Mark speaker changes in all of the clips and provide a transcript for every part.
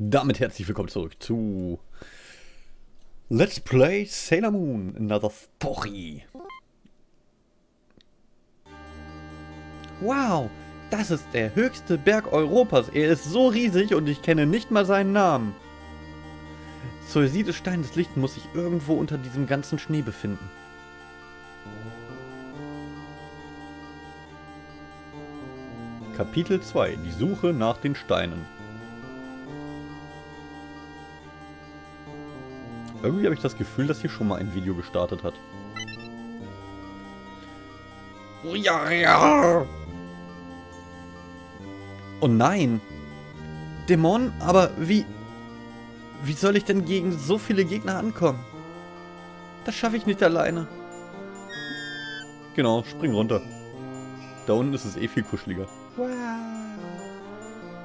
Speaker 1: Damit herzlich willkommen zurück zu Let's Play Sailor Moon, Another Story. Wow, das ist der höchste Berg Europas. Er ist so riesig und ich kenne nicht mal seinen Namen. Zoiside Stein des Lichts muss sich irgendwo unter diesem ganzen Schnee befinden. Kapitel 2 Die Suche nach den Steinen Irgendwie habe ich das Gefühl, dass hier schon mal ein Video gestartet hat. Ja, ja. Oh nein! Dämonen? Aber wie... Wie soll ich denn gegen so viele Gegner ankommen? Das schaffe ich nicht alleine. Genau, spring runter. Da unten ist es eh viel kuscheliger.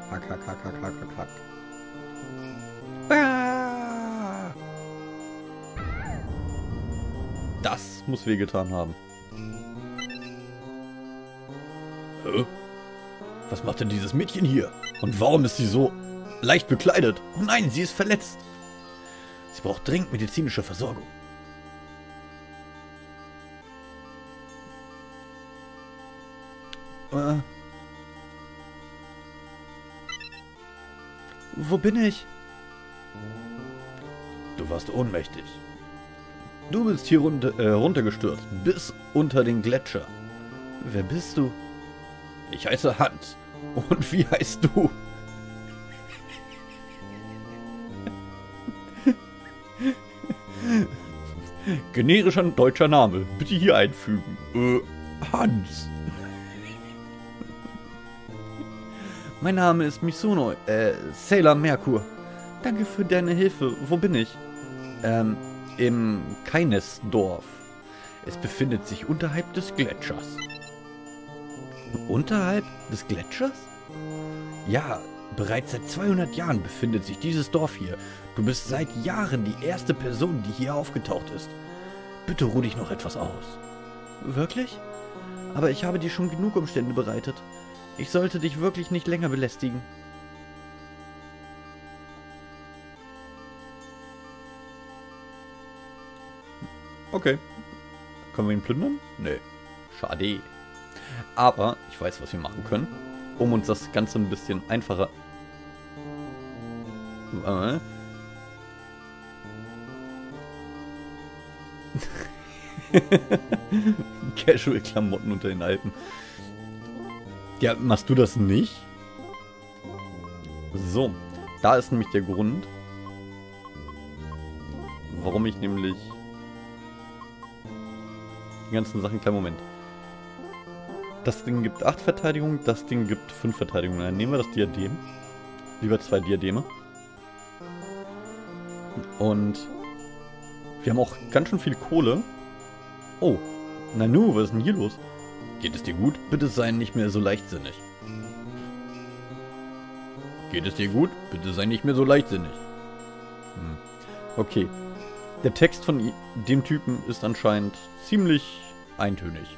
Speaker 1: Hack, hack, hack, hack, hack, hack, hack. Das muss wehgetan haben. Hä? Was macht denn dieses Mädchen hier? Und warum ist sie so leicht bekleidet? Oh nein, sie ist verletzt. Sie braucht dringend medizinische Versorgung. Äh. Wo bin ich? Du warst ohnmächtig. Du bist hier runter, äh, runtergestürzt, bis unter den Gletscher. Wer bist du? Ich heiße Hans. Und wie heißt du? Generischer deutscher Name. Bitte hier einfügen. Äh, Hans. Mein Name ist Misuno, äh, Sailor Merkur. Danke für deine Hilfe. Wo bin ich? Ähm, im Keinesdorf. Es befindet sich unterhalb des Gletschers. Unterhalb des Gletschers? Ja, bereits seit 200 Jahren befindet sich dieses Dorf hier. Du bist seit Jahren die erste Person, die hier aufgetaucht ist. Bitte ruh dich noch etwas aus. Wirklich? Aber ich habe dir schon genug Umstände bereitet. Ich sollte dich wirklich nicht länger belästigen. Okay. Können wir ihn plündern? Nee. Schade. Aber ich weiß, was wir machen können, um uns das Ganze ein bisschen einfacher... Äh. Casual-Klamotten unter den Alpen. Ja, machst du das nicht? So, da ist nämlich der Grund, warum ich nämlich die ganzen Sachen. Kleinen Moment. Das Ding gibt 8 Verteidigung, das Ding gibt 5 Verteidigung. Dann nehmen wir das Diadem. Lieber zwei Diademe. Und wir haben auch ganz schön viel Kohle. Oh, Nanu, was ist denn hier los? Geht es dir gut? Bitte sei nicht mehr so leichtsinnig. Geht es dir gut? Bitte sei nicht mehr so leichtsinnig. Hm. Okay. Der Text von dem Typen ist anscheinend ziemlich eintönig.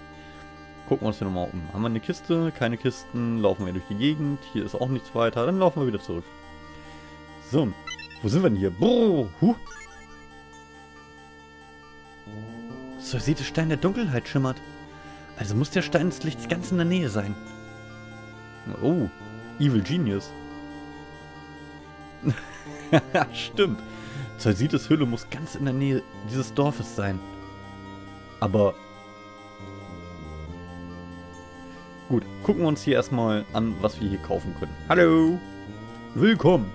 Speaker 1: Gucken wir uns hier nochmal um. Haben wir eine Kiste? Keine Kisten. Laufen wir durch die Gegend. Hier ist auch nichts weiter. Dann laufen wir wieder zurück. So. Wo sind wir denn hier? Brrr. Huh. So sieht der Stein der Dunkelheit schimmert. Also muss der Stein des Lichts ganz in der Nähe sein. Oh. Evil Genius. Stimmt. Zersites Hülle muss ganz in der Nähe dieses Dorfes sein. Aber... Gut, gucken wir uns hier erstmal an, was wir hier kaufen können. Hallo! Willkommen!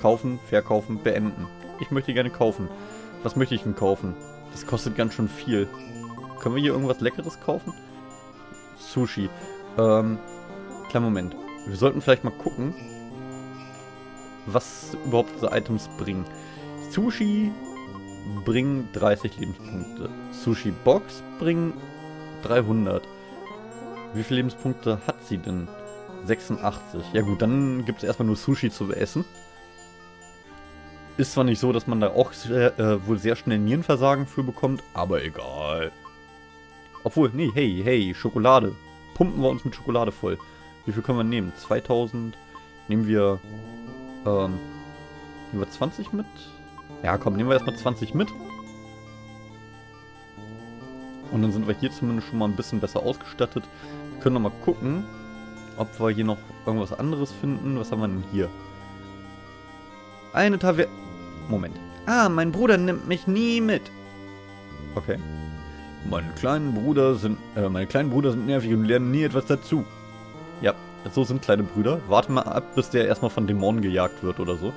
Speaker 1: Kaufen, verkaufen, beenden. Ich möchte gerne kaufen. Was möchte ich denn kaufen? Das kostet ganz schön viel. Können wir hier irgendwas Leckeres kaufen? Sushi. Ähm, kleinen Moment. Wir sollten vielleicht mal gucken, was überhaupt diese Items bringen. Sushi bringen 30 Lebenspunkte. Sushi Box bringen 300. Wie viele Lebenspunkte hat sie denn? 86. Ja gut, dann gibt es erstmal nur Sushi zu essen. Ist zwar nicht so, dass man da auch sehr, äh, wohl sehr schnell Nierenversagen für bekommt, aber egal. Obwohl, nee, hey, hey, Schokolade. Pumpen wir uns mit Schokolade voll. Wie viel können wir nehmen? 2000. Nehmen wir Ähm, nehmen wir 20 mit? Ja, komm, nehmen wir erstmal 20 mit. Und dann sind wir hier zumindest schon mal ein bisschen besser ausgestattet. Wir können noch mal gucken, ob wir hier noch irgendwas anderes finden. Was haben wir denn hier? Eine Taverne. Moment. Ah, mein Bruder nimmt mich nie mit. Okay. Meine kleinen Bruder sind, äh, meine kleinen Brüder sind nervig und lernen nie etwas dazu. Ja, so sind kleine Brüder. Warte mal ab, bis der erstmal von Dämonen gejagt wird oder so.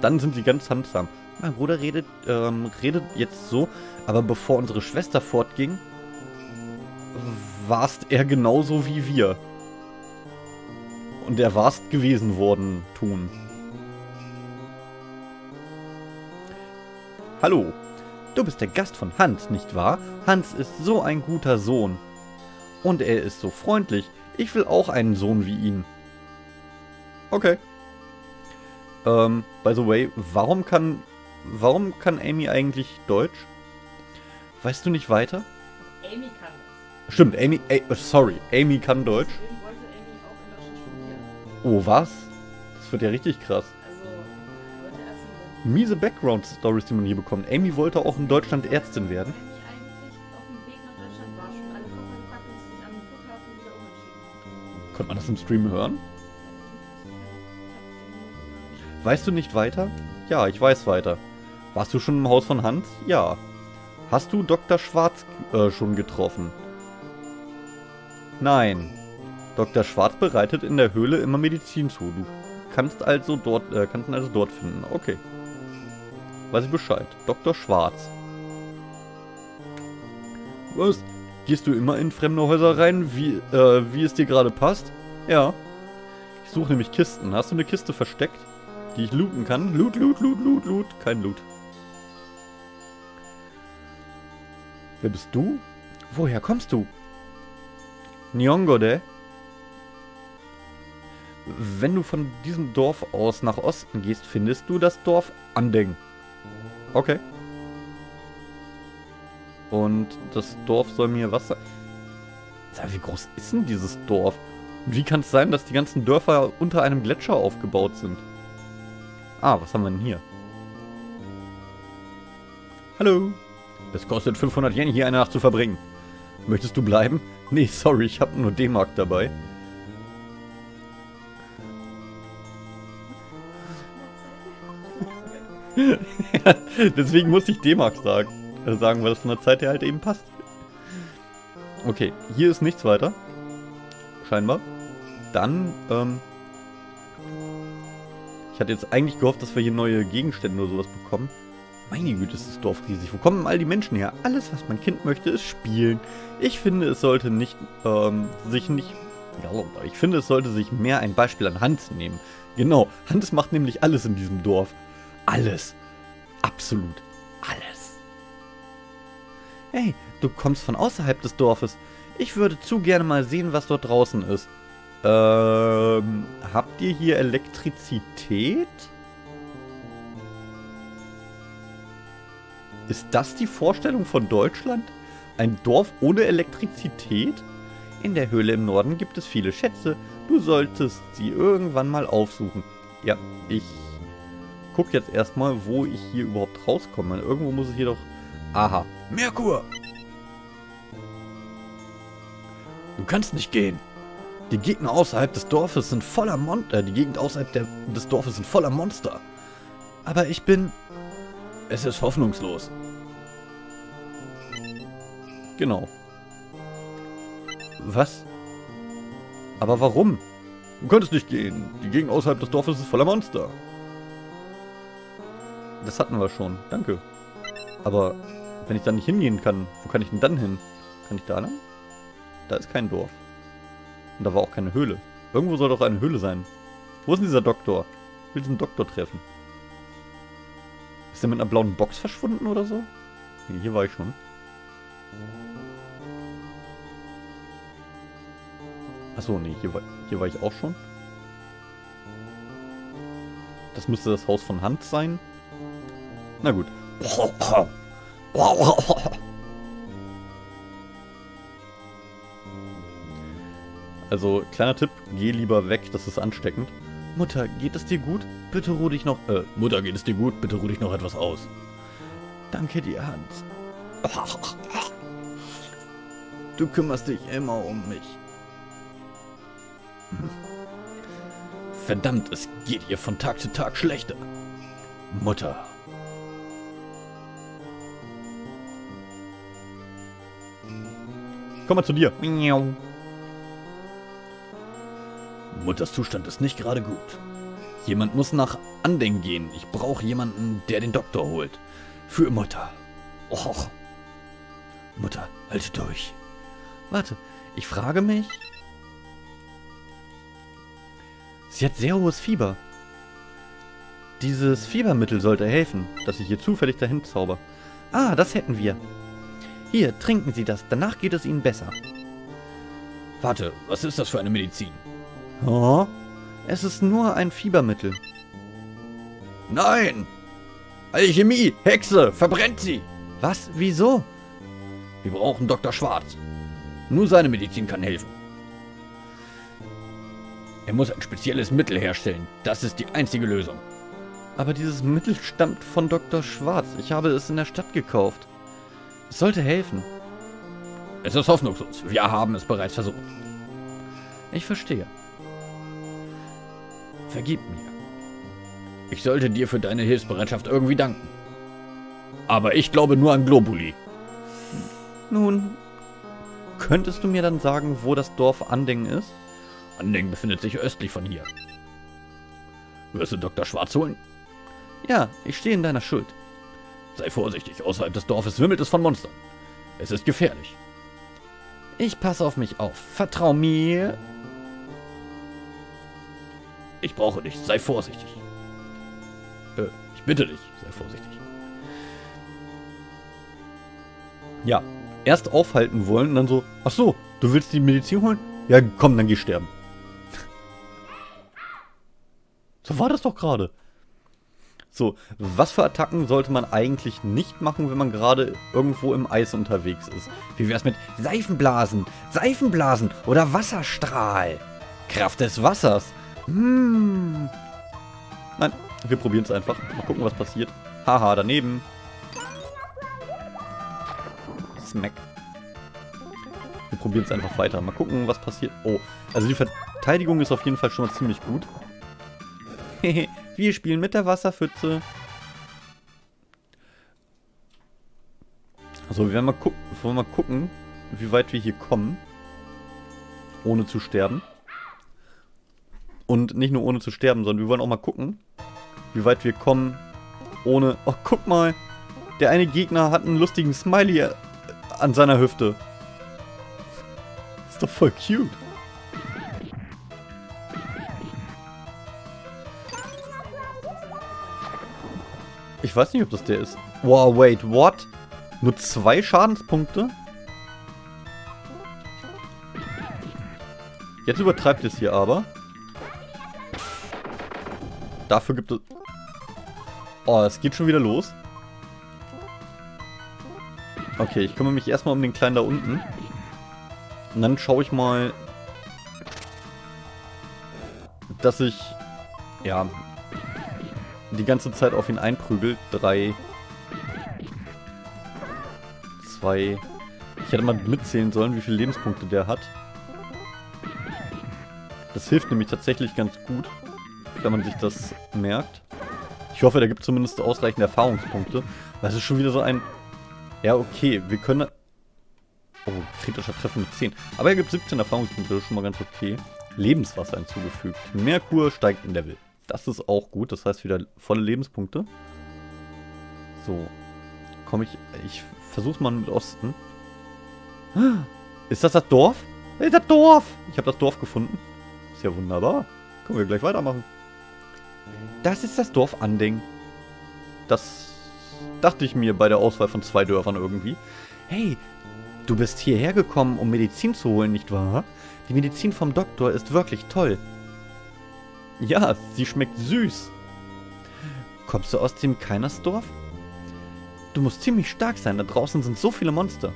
Speaker 1: Dann sind sie ganz handsam. Mein Bruder redet, ähm, redet jetzt so, aber bevor unsere Schwester fortging, warst er genauso wie wir. Und er warst gewesen worden tun. Hallo, du bist der Gast von Hans, nicht wahr? Hans ist so ein guter Sohn. Und er ist so freundlich. Ich will auch einen Sohn wie ihn. Okay. Ähm, by the way, warum kann, warum kann Amy eigentlich Deutsch? Weißt du nicht weiter?
Speaker 2: Amy kann das.
Speaker 1: Stimmt, Amy, ey, sorry, Amy kann Deutsch. Oh, was? Das wird ja richtig krass.
Speaker 2: Also,
Speaker 1: Miese Background-Stories, die man hier bekommt. Amy wollte auch in Deutschland Ärztin werden. Konnte man das im Stream hören? Weißt du nicht weiter? Ja, ich weiß weiter. Warst du schon im Haus von Hans? Ja. Hast du Dr. Schwarz äh, schon getroffen? Nein. Dr. Schwarz bereitet in der Höhle immer Medizin zu. Du kannst also dort, äh, kannst ihn also dort finden. Okay. Weiß ich Bescheid. Dr. Schwarz. Was? Gehst du immer in fremde Häuser rein, wie, äh, wie es dir gerade passt? Ja. Ich suche nämlich Kisten. Hast du eine Kiste versteckt? die ich looten kann. Loot, loot, loot, loot, loot. Kein Loot. Wer bist du? Woher kommst du? Nyongode? Wenn du von diesem Dorf aus nach Osten gehst, findest du das Dorf Andeng. Okay. Und das Dorf soll mir was sagen. Sag, wie groß ist denn dieses Dorf? Und wie kann es sein, dass die ganzen Dörfer unter einem Gletscher aufgebaut sind? Ah, was haben wir denn hier? Hallo. Es kostet 500 Yen, hier eine Nacht zu verbringen. Möchtest du bleiben? Nee, sorry, ich habe nur D-Mark dabei. Deswegen musste ich D-Mark sagen. Äh, sagen, weil das von der Zeit her halt eben passt. Okay, hier ist nichts weiter. Scheinbar. Dann, ähm... Ich hatte jetzt eigentlich gehofft, dass wir hier neue Gegenstände oder sowas bekommen. Meine Güte, ist das Dorf riesig. Wo kommen all die Menschen her? Alles, was mein Kind möchte, ist spielen. Ich finde, es sollte nicht, ähm, sich nicht... Ich finde, es sollte sich mehr ein Beispiel an Hans nehmen. Genau, Hans macht nämlich alles in diesem Dorf. Alles. Absolut alles. Hey, du kommst von außerhalb des Dorfes. Ich würde zu gerne mal sehen, was dort draußen ist. Ähm, habt ihr hier Elektrizität? Ist das die Vorstellung von Deutschland? Ein Dorf ohne Elektrizität? In der Höhle im Norden gibt es viele Schätze. Du solltest sie irgendwann mal aufsuchen. Ja, ich guck jetzt erstmal, wo ich hier überhaupt rauskomme. Irgendwo muss es hier doch... Aha. Merkur! Du kannst nicht gehen. Die Gegner außerhalb des Dorfes sind voller Monster. Äh, die Gegend außerhalb der, des Dorfes sind voller Monster. Aber ich bin... Es ist hoffnungslos. Genau. Was? Aber warum? Du könntest nicht gehen. Die Gegend außerhalb des Dorfes ist voller Monster. Das hatten wir schon. Danke. Aber wenn ich da nicht hingehen kann, wo kann ich denn dann hin? Kann ich da lang? Da ist kein Dorf. Und da war auch keine Höhle. Irgendwo soll doch eine Höhle sein. Wo ist denn dieser Doktor? Ich will diesen Doktor treffen. Ist der mit einer blauen Box verschwunden oder so? Nee, hier war ich schon. Achso, nee, hier war, hier war ich auch schon. Das müsste das Haus von Hand sein. Na gut. Also, kleiner Tipp, geh lieber weg, das ist ansteckend. Mutter, geht es dir gut? Bitte ruh dich noch... Äh, Mutter, geht es dir gut? Bitte ruh dich noch etwas aus. Danke dir, Hans. Du kümmerst dich immer um mich. Verdammt, es geht ihr von Tag zu Tag schlechter. Mutter. Komm mal zu dir. Mutters Zustand ist nicht gerade gut. Jemand muss nach Andeng gehen. Ich brauche jemanden, der den Doktor holt. Für Mutter. Och. Mutter, halte durch. Warte, ich frage mich. Sie hat sehr hohes Fieber. Dieses Fiebermittel sollte helfen, dass ich hier zufällig dahin zauber. Ah, das hätten wir. Hier, trinken Sie das, danach geht es Ihnen besser. Warte, was ist das für eine Medizin? Oh, es ist nur ein Fiebermittel. Nein! Alchemie! Hexe! Verbrennt sie! Was? Wieso? Wir brauchen Dr. Schwarz. Nur seine Medizin kann helfen. Er muss ein spezielles Mittel herstellen. Das ist die einzige Lösung. Aber dieses Mittel stammt von Dr. Schwarz. Ich habe es in der Stadt gekauft. Es sollte helfen. Es ist hoffnungslos. Wir haben es bereits versucht. Ich verstehe. Vergib mir. Ich sollte dir für deine Hilfsbereitschaft irgendwie danken. Aber ich glaube nur an Globuli. Nun, könntest du mir dann sagen, wo das Dorf Anding ist? Anding befindet sich östlich von hier. Wirst du Dr. Schwarz holen? Ja, ich stehe in deiner Schuld. Sei vorsichtig, außerhalb des Dorfes wimmelt es von Monstern. Es ist gefährlich. Ich passe auf mich auf. Vertrau mir. Ich brauche dich, sei vorsichtig. Äh, ich bitte dich, sei vorsichtig. Ja, erst aufhalten wollen und dann so, ach so, du willst die Medizin holen? Ja, komm, dann geh sterben. so war das doch gerade. So, was für Attacken sollte man eigentlich nicht machen, wenn man gerade irgendwo im Eis unterwegs ist? Wie wär's mit Seifenblasen, Seifenblasen oder Wasserstrahl? Kraft des Wassers. Hm. Nein, wir probieren es einfach. Mal gucken, was passiert. Haha, daneben. Smack. Wir probieren es einfach weiter. Mal gucken, was passiert. Oh, also die Verteidigung ist auf jeden Fall schon mal ziemlich gut. Wir spielen mit der Wasserpfütze. Also wir werden mal, gu wollen mal gucken, wie weit wir hier kommen. Ohne zu sterben. Und nicht nur ohne zu sterben, sondern wir wollen auch mal gucken, wie weit wir kommen, ohne... Oh, guck mal! Der eine Gegner hat einen lustigen Smiley an seiner Hüfte. Ist doch voll cute. Ich weiß nicht, ob das der ist. Wow, wait, what? Nur zwei Schadenspunkte? Jetzt übertreibt es hier aber. Dafür gibt es... Oh, es geht schon wieder los. Okay, ich kümmere mich erstmal um den Kleinen da unten. Und dann schaue ich mal, dass ich, ja, die ganze Zeit auf ihn einprügelt. Drei, zwei... Ich hätte mal mitzählen sollen, wie viele Lebenspunkte der hat. Das hilft nämlich tatsächlich ganz gut wenn man sich das merkt. Ich hoffe, da gibt es zumindest ausreichend Erfahrungspunkte. Es ist schon wieder so ein... Ja, okay, wir können... Oh, kritischer Treffen mit 10. Aber er gibt 17 Erfahrungspunkte, das ist schon mal ganz okay. Lebenswasser hinzugefügt. Merkur steigt im Level. Das ist auch gut, das heißt wieder volle Lebenspunkte. So. Komme ich... Ich versuch's mal mit Osten. Ist das das Dorf? Ist das Dorf! Ich habe das Dorf gefunden. Ist ja wunderbar. Können wir gleich weitermachen. Das ist das Dorf Anding. Das dachte ich mir bei der Auswahl von zwei Dörfern irgendwie. Hey, du bist hierher gekommen, um Medizin zu holen, nicht wahr? Die Medizin vom Doktor ist wirklich toll. Ja, sie schmeckt süß. Kommst du aus dem Keinersdorf? Du musst ziemlich stark sein, da draußen sind so viele Monster.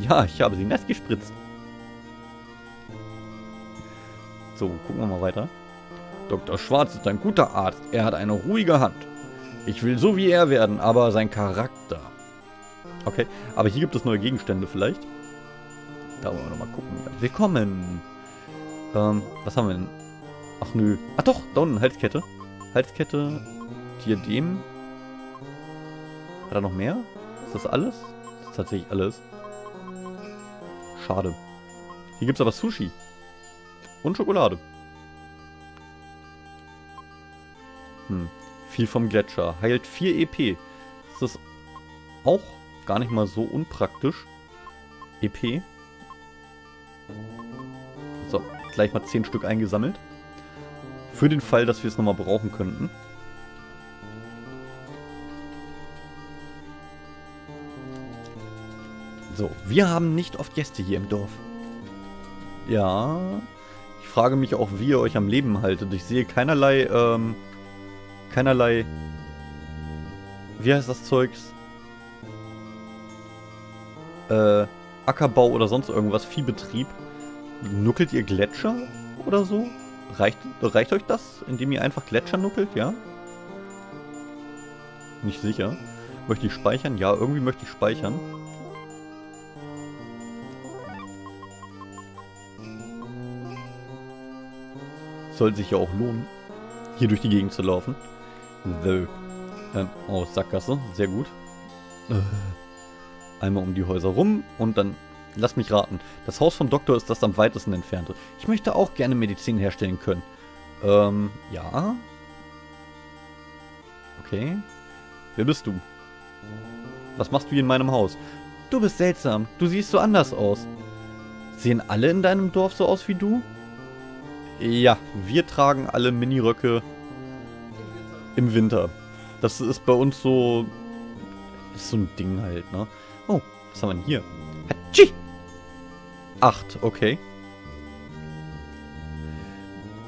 Speaker 1: Ja, ich habe sie nass gespritzt. So, gucken wir mal weiter. Dr. Schwarz ist ein guter Arzt. Er hat eine ruhige Hand. Ich will so wie er werden, aber sein Charakter. Okay, aber hier gibt es neue Gegenstände vielleicht. Da wollen wir nochmal gucken. Ja. Willkommen. Ähm, was haben wir denn? Ach nö. Ach doch, da unten, Halskette. Halskette, Diadem. Hat er noch mehr? Ist das alles? Das ist tatsächlich alles. Schade. Hier gibt es aber Sushi. Und Schokolade. Hm. Viel vom Gletscher. Heilt 4 EP. Das ist auch gar nicht mal so unpraktisch. EP. So, gleich mal 10 Stück eingesammelt. Für den Fall, dass wir es nochmal brauchen könnten. So, wir haben nicht oft Gäste hier im Dorf. Ja, ich frage mich auch, wie ihr euch am Leben haltet. Ich sehe keinerlei, ähm, keinerlei, wie heißt das Zeugs? Äh, Ackerbau oder sonst irgendwas, Viehbetrieb. Nuckelt ihr Gletscher oder so? Reicht, reicht euch das, indem ihr einfach Gletscher nuckelt, ja? Nicht sicher. Möchte ich speichern? Ja, irgendwie möchte ich speichern. Soll sich ja auch lohnen, hier durch die Gegend zu laufen. So. Ähm, oh, Sackgasse. Sehr gut. Äh, einmal um die Häuser rum und dann... Lass mich raten. Das Haus vom Doktor ist das am weitesten entfernte. Ich möchte auch gerne Medizin herstellen können. Ähm, ja. Okay. Wer bist du? Was machst du hier in meinem Haus? Du bist seltsam. Du siehst so anders aus. Sehen alle in deinem Dorf so aus wie du? Ja, wir tragen alle Miniröcke im Winter. Das ist bei uns so... Das ist so ein Ding halt, ne? Oh, was haben wir denn hier? Hatschi! Acht, okay.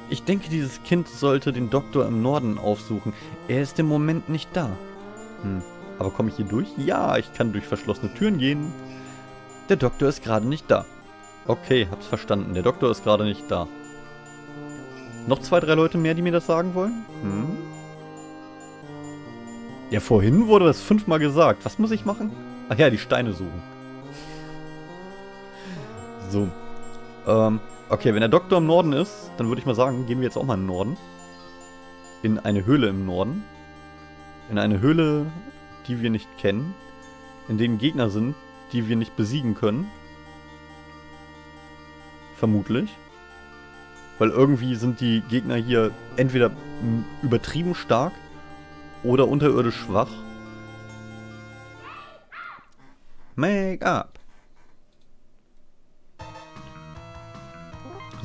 Speaker 1: Ich denke, dieses Kind sollte den Doktor im Norden aufsuchen. Er ist im Moment nicht da. Hm, aber komme ich hier durch? Ja, ich kann durch verschlossene Türen gehen. Der Doktor ist gerade nicht da. Okay, hab's verstanden. Der Doktor ist gerade nicht da. Noch zwei, drei Leute mehr, die mir das sagen wollen? Hm? Ja, vorhin wurde das fünfmal gesagt. Was muss ich machen? Ach ja, die Steine suchen. So. Ähm, okay, wenn der Doktor im Norden ist, dann würde ich mal sagen, gehen wir jetzt auch mal in den Norden. In eine Höhle im Norden. In eine Höhle, die wir nicht kennen. In denen Gegner sind, die wir nicht besiegen können. Vermutlich. Weil irgendwie sind die Gegner hier entweder übertrieben stark oder unterirdisch schwach. Make-up.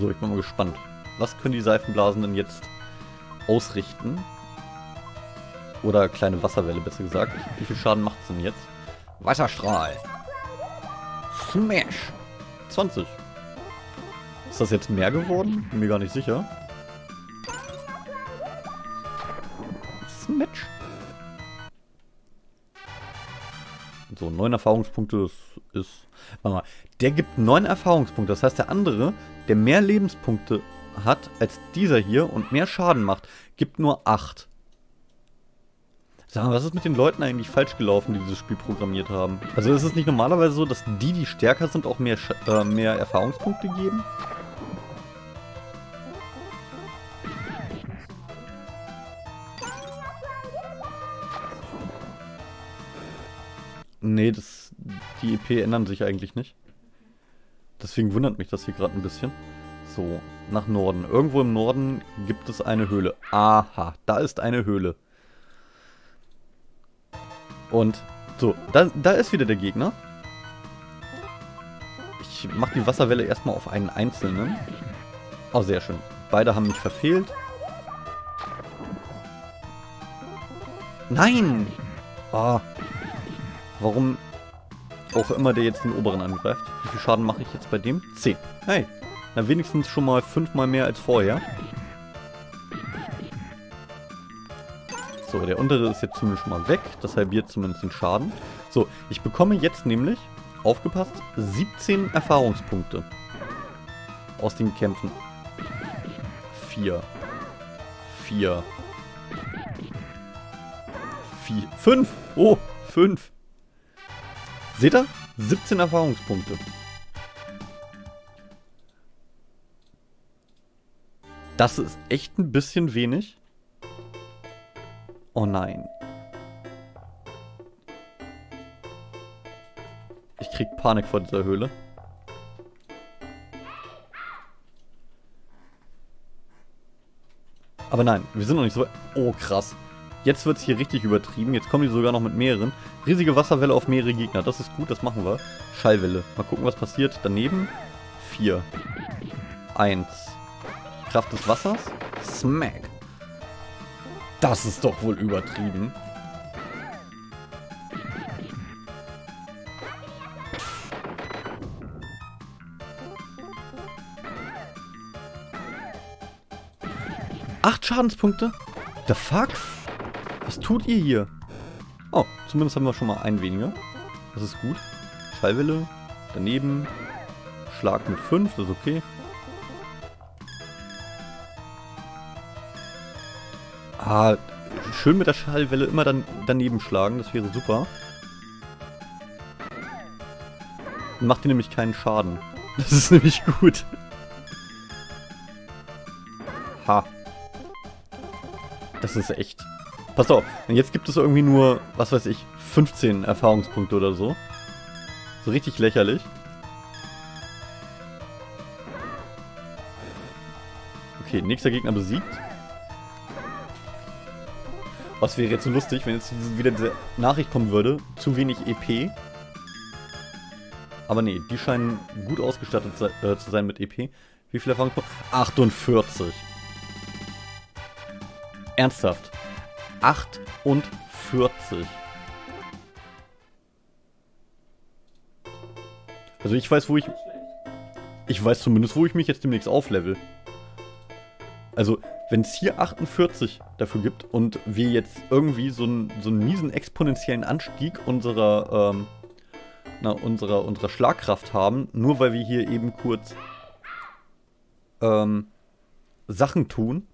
Speaker 1: So, ich bin mal gespannt. Was können die Seifenblasen denn jetzt ausrichten? Oder kleine Wasserwelle, besser gesagt. Wie viel Schaden macht es denn jetzt? Wasserstrahl. Smash. 20. Ist das jetzt mehr geworden? Bin mir gar nicht sicher. Smash. So, neun Erfahrungspunkte ist, ist... Warte mal. Der gibt neun Erfahrungspunkte. Das heißt, der andere, der mehr Lebenspunkte hat als dieser hier und mehr Schaden macht, gibt nur acht. Sag mal, was ist mit den Leuten eigentlich falsch gelaufen, die dieses Spiel programmiert haben? Also ist es nicht normalerweise so, dass die, die stärker sind, auch mehr, äh, mehr Erfahrungspunkte geben? Nee, das, die EP ändern sich eigentlich nicht. Deswegen wundert mich das hier gerade ein bisschen. So, nach Norden. Irgendwo im Norden gibt es eine Höhle. Aha, da ist eine Höhle. Und, so, da, da ist wieder der Gegner. Ich mache die Wasserwelle erstmal auf einen einzelnen. Oh, sehr schön. Beide haben mich verfehlt. Nein! Oh, Warum auch immer der jetzt den oberen angreift. Wie viel Schaden mache ich jetzt bei dem? 10. Hey, na wenigstens schon mal fünfmal mehr als vorher. So, der untere ist jetzt zumindest schon mal weg. Das halbiert zumindest den Schaden. So, ich bekomme jetzt nämlich, aufgepasst, 17 Erfahrungspunkte aus den Kämpfen. 4. Vier. Vier. Fünf. Oh, fünf. Seht ihr? 17 Erfahrungspunkte. Das ist echt ein bisschen wenig. Oh nein. Ich krieg Panik vor dieser Höhle. Aber nein, wir sind noch nicht so... Oh, krass. Jetzt wird es hier richtig übertrieben. Jetzt kommen die sogar noch mit mehreren. Riesige Wasserwelle auf mehrere Gegner. Das ist gut, das machen wir. Schallwelle. Mal gucken, was passiert. Daneben. Vier. Eins. Kraft des Wassers. Smack. Das ist doch wohl übertrieben. Acht Schadenspunkte? The fuck? Was tut ihr hier? Oh, zumindest haben wir schon mal einen weniger. Das ist gut. Schallwelle. Daneben. Schlag mit 5, das ist okay. Ah, schön mit der Schallwelle immer dann daneben schlagen, das wäre super. Macht ihr nämlich keinen Schaden. Das ist nämlich gut. Ha. Das ist echt. Pass auf, und jetzt gibt es irgendwie nur, was weiß ich, 15 Erfahrungspunkte oder so. So richtig lächerlich. Okay, nächster Gegner besiegt. Was wäre jetzt so lustig, wenn jetzt wieder diese Nachricht kommen würde, zu wenig EP. Aber nee, die scheinen gut ausgestattet äh, zu sein mit EP. Wie viele Erfahrungspunkte? 48. Ernsthaft. 48. Also ich weiß, wo ich... Ich weiß zumindest, wo ich mich jetzt demnächst auflevel. Also, wenn es hier 48 dafür gibt und wir jetzt irgendwie so einen, so einen miesen exponentiellen Anstieg unserer, ähm, na, unserer, unserer Schlagkraft haben, nur weil wir hier eben kurz ähm, Sachen tun,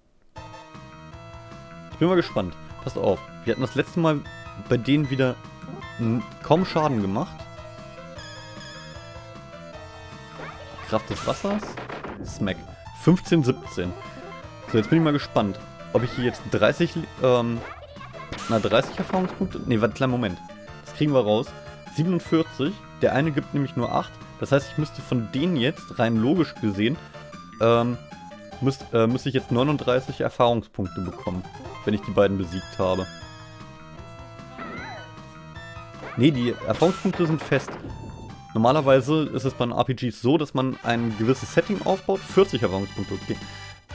Speaker 1: ich bin mal gespannt. Passt auf. Wir hatten das letzte Mal bei denen wieder kaum Schaden gemacht. Kraft des Wassers. Smack. 15, 17. So, jetzt bin ich mal gespannt, ob ich hier jetzt 30, ähm, na 30 Erfahrungspunkte, ne, warte, kleinen Moment. Das kriegen wir raus. 47, der eine gibt nämlich nur 8. Das heißt, ich müsste von denen jetzt, rein logisch gesehen, ähm, müsst, äh, müsste ich jetzt 39 Erfahrungspunkte bekommen wenn ich die beiden besiegt habe. Ne, die Erfahrungspunkte sind fest. Normalerweise ist es bei RPGs so, dass man ein gewisses Setting aufbaut. 40 Erfahrungspunkte, okay.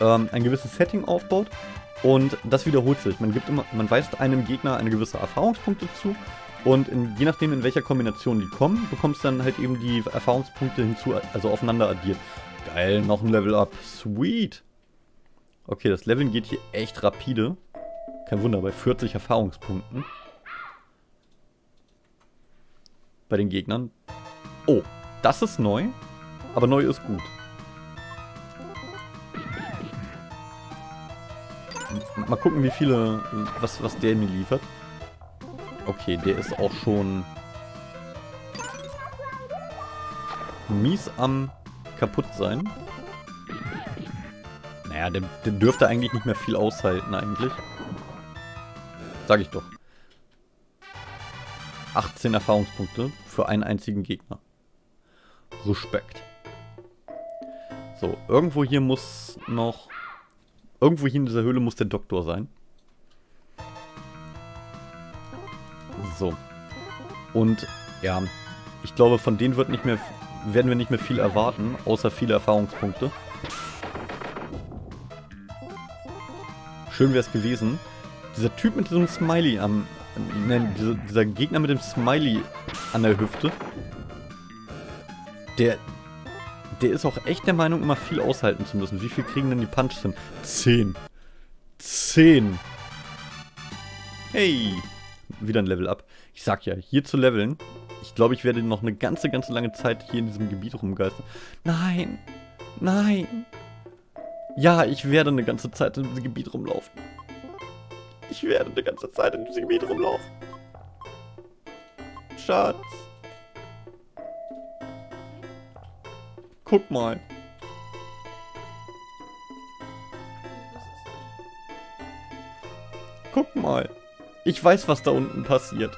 Speaker 1: Ähm, ein gewisses Setting aufbaut und das wiederholt sich. Man gibt immer, man weist einem Gegner eine gewisse Erfahrungspunkte zu und in, je nachdem in welcher Kombination die kommen, bekommst du dann halt eben die Erfahrungspunkte hinzu, also aufeinander addiert. Geil, noch ein Level up. Sweet. Okay, das Leveln geht hier echt rapide. Kein Wunder, bei 40 Erfahrungspunkten. Bei den Gegnern. Oh, das ist neu. Aber neu ist gut. Mal gucken, wie viele, was, was der mir liefert. Okay, der ist auch schon mies am kaputt sein. Naja, der, der dürfte eigentlich nicht mehr viel aushalten eigentlich. Sag ich doch. 18 Erfahrungspunkte für einen einzigen Gegner. Respekt. So, irgendwo hier muss noch... Irgendwo hier in dieser Höhle muss der Doktor sein. So. Und, ja, ich glaube, von denen wird nicht mehr, werden wir nicht mehr viel erwarten, außer viele Erfahrungspunkte. Schön wäre es gewesen, dieser Typ mit diesem Smiley am... Nein, dieser, dieser Gegner mit dem Smiley an der Hüfte. Der... Der ist auch echt der Meinung, immer viel aushalten zu müssen. Wie viel kriegen denn die Punches hin? Zehn. Zehn. Hey. Wieder ein Level up. Ich sag ja, hier zu leveln. Ich glaube, ich werde noch eine ganze, ganze lange Zeit hier in diesem Gebiet rumgeistern. Nein. Nein. Ja, ich werde eine ganze Zeit in diesem Gebiet rumlaufen. Ich werde eine ganze Zeit in diesem Gebiet rumlaufen. Schatz. Guck mal. Guck mal. Ich weiß, was da unten passiert.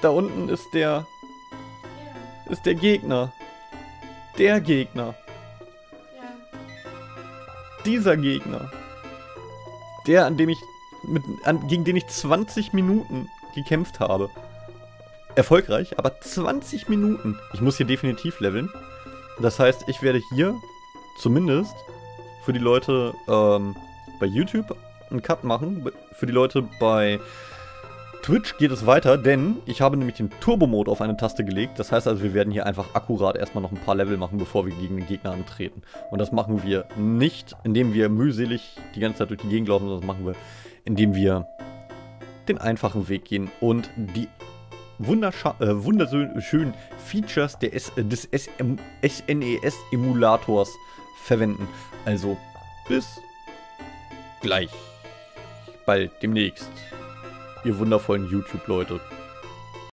Speaker 1: Da unten ist der, ist der Gegner. Der Gegner. Dieser Gegner. Der, an dem ich, mit, an, gegen den ich 20 Minuten gekämpft habe. Erfolgreich, aber 20 Minuten. Ich muss hier definitiv leveln. Das heißt, ich werde hier zumindest für die Leute ähm, bei YouTube einen Cut machen. Für die Leute bei Twitch geht es weiter, denn ich habe nämlich den Turbo-Mode auf eine Taste gelegt. Das heißt also, wir werden hier einfach akkurat erstmal noch ein paar Level machen, bevor wir gegen den Gegner antreten. Und das machen wir nicht, indem wir mühselig die ganze Zeit durch die Gegend laufen, sondern das machen wir, indem wir den einfachen Weg gehen und die äh, wunderschönen Features äh, des SM SNES-Emulators verwenden. Also bis gleich. Bald demnächst. Ihr wundervollen YouTube-Leute.